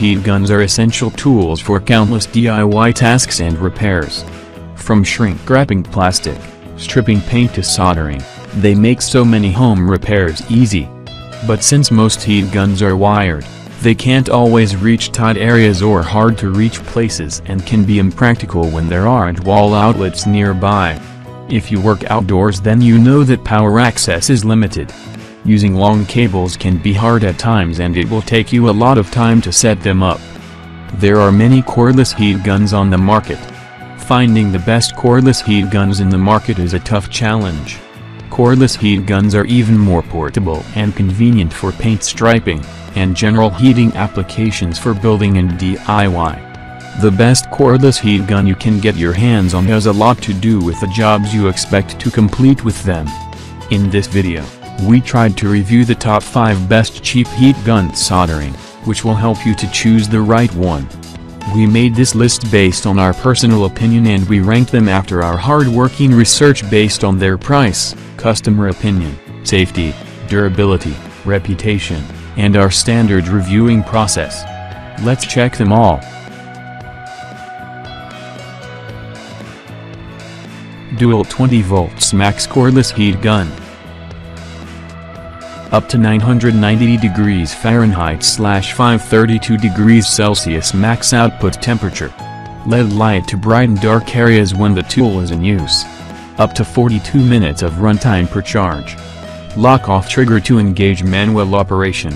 heat guns are essential tools for countless DIY tasks and repairs. From shrink wrapping plastic, stripping paint to soldering, they make so many home repairs easy. But since most heat guns are wired, they can't always reach tight areas or hard to reach places and can be impractical when there aren't wall outlets nearby. If you work outdoors then you know that power access is limited. Using long cables can be hard at times and it will take you a lot of time to set them up. There are many cordless heat guns on the market. Finding the best cordless heat guns in the market is a tough challenge. Cordless heat guns are even more portable and convenient for paint striping, and general heating applications for building and DIY. The best cordless heat gun you can get your hands on has a lot to do with the jobs you expect to complete with them. In this video, we tried to review the top 5 best cheap heat gun soldering, which will help you to choose the right one. We made this list based on our personal opinion and we ranked them after our hard-working research based on their price, customer opinion, safety, durability, reputation, and our standard reviewing process. Let's check them all. DeWalt 20 volts max cordless heat gun. Up to 990 degrees Fahrenheit slash 532 degrees Celsius max output temperature. LED light to brighten dark areas when the tool is in use. Up to 42 minutes of runtime per charge. Lock off trigger to engage manual operation.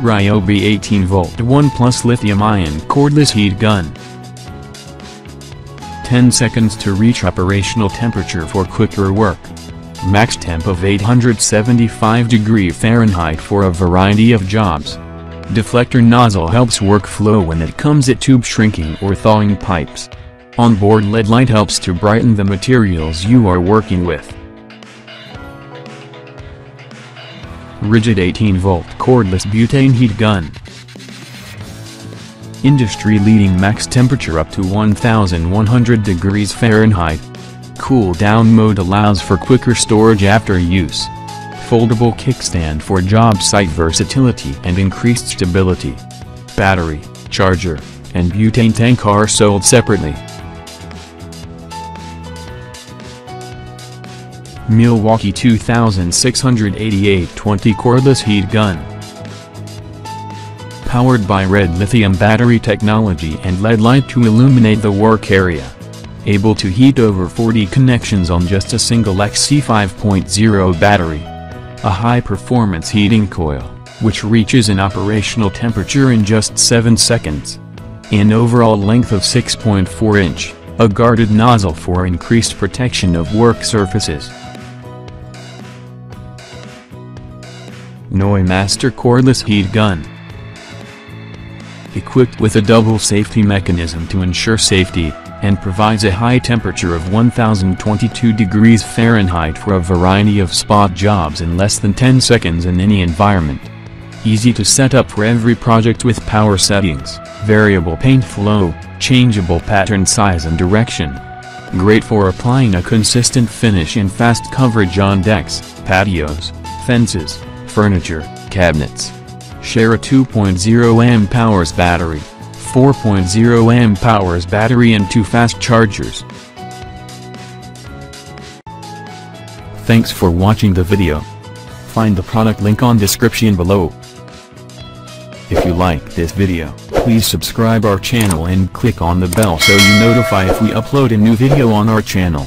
Ryobi 18 volt 1 plus lithium ion cordless heat gun. 10 seconds to reach operational temperature for quicker work. Max temp of 875 degree Fahrenheit for a variety of jobs. Deflector nozzle helps work flow when it comes at tube shrinking or thawing pipes. Onboard LED light helps to brighten the materials you are working with. Ridgid 18-volt cordless butane heat gun. Industry-leading max temperature up to 1100 degrees Fahrenheit. Cool down mode allows for quicker storage after use. Foldable kickstand for job site versatility and increased stability. Battery, charger, and butane tank are sold separately. Milwaukee 2688 20 cordless heat gun. Powered by REDLITHIUM battery technology and LED light to illuminate the work area. Able to heat over 40 connections on just a single XC 5.0 battery. A high-performance heating coil, which reaches an operational temperature in just 7 seconds. An overall length of 6.4 inch, a guarded nozzle for increased protection of work surfaces. NEU MASTER cordless heat gun. Equipped with a double safety mechanism to ensure safety, and provides a high temperature of 1022 degrees Fahrenheit for a variety of spot jobs in less than 10 seconds in any environment. Easy to set up for every project with power settings, variable paint flow, changeable pattern size and direction. Great for applying a consistent finish and fast coverage on decks, patios, fences, furniture, cabinets. Share a 2.0 amp hours battery, 4.0 amp hours battery and two fast chargers. Thanks for watching the video. Find the product link on description below. If you like this video, please subscribe our channel and click on the bell so you notify if we upload a new video on our channel.